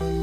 you